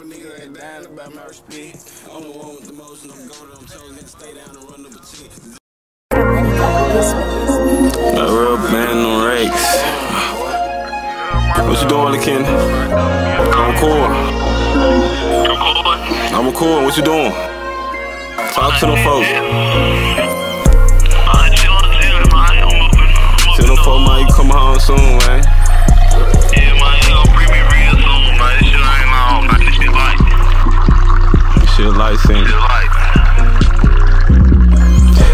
but niggas ain't dying about my respect. I'm the one with the most, and I'm golden. I'm chosen to stay down and run boutique. A real band on rakes. What you doing, Lakin? I'm cool. I'm cool. What you doing? Talk to them folks. Shit license.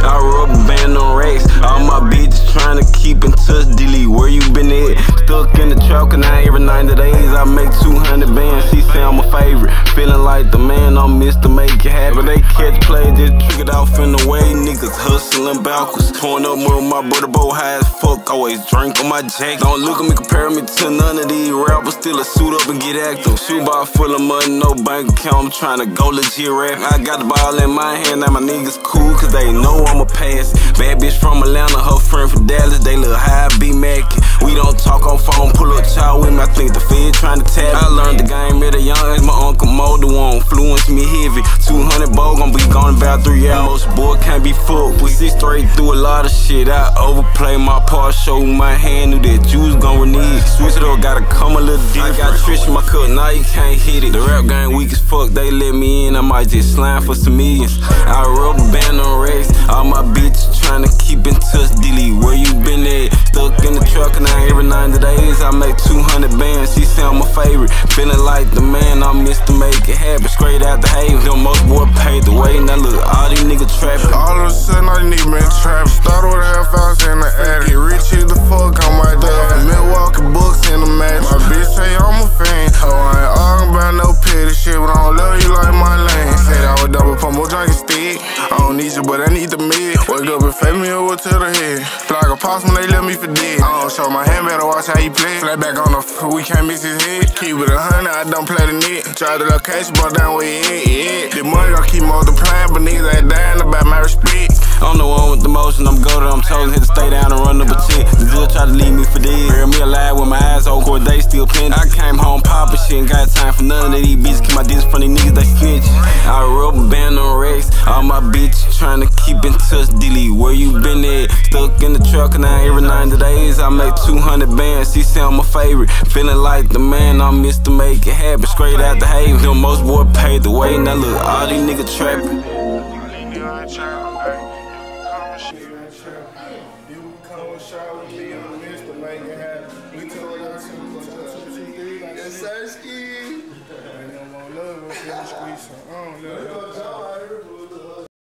I rub a band on racks. All my bitches trying to keep in touch. Delete where you been at. Stuck in the truck and now every 90 days I make 200 bands. She say I'm a favorite. Feeling like the man I'm to make it happen. They catch play, just triggered off in the way. Niggas hustling backwards. Torn up with my brother, Bo high as fuck. Always drink on my jack. Don't look at me, compare me to none of these rappers. Still a suit up and get active. Shoebox full of money, no bank account. I'm trying to go legit rap. I got the ball in my hand, now my niggas cool, cause they know I'm a pass. Bad bitch from Atlanta, her friend I think the Fed trying to tap. I learned the game at a young age. My uncle Mo, the one influenced me heavy. 200 bow, gon' be gone about three hours. Boy, can't be fucked. We see straight through a lot of shit. I overplay my part, show my hand, knew that you was gon' renege. Switch it up, gotta come a little different. I got Trish in my cup, now you can't hit it. The rap game weak as fuck, they let me in. I might just slime for some millions. I rub band on race. All my bitches tryna keep in touch. Delete where you been at. Stuck in the truck, and now every 90 days I make 200 bands. She I'm a favorite. Feeling like the man I miss to make it happen. Straight out the haven. Them most boy paid the way. Now look, all these niggas trapping. All of a sudden, I need me trap. Started with a half ounce in the fade me over to the head. Fly like a possum, they left me for dead. I don't show my hand, better watch how he play. Flat back on the f- we can't miss his head. Keep it a hundred, I don't play the net. Try the location, brought down where he at, yeah. The money gon' keep multiplying, but niggas ain't dying about my respect. I'm the one with the motion, I'm golden, I'm chosen here to stay down and run the boutique. The good try to leave me for dead. Hear me alive with my eyes open, they still pinned. I came home poppin' shit, ain't got time for none of these bitches. Keep my distance from these niggas, that snitch. I rub band on racks, all my bitches tryna keep in touch. Delete where you been at. Stuck in the truck, and now every 90 days I make 200 bands. She I'm a favorite. Feeling like the man I miss to make it happen. Straight out the haven, them most boy paid the way. Now look, all these niggas trappin'. Yes, sir, Ain't no more love up in the so I don't love.